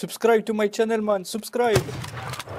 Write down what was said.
Subscribe to my channel, man. Subscribe.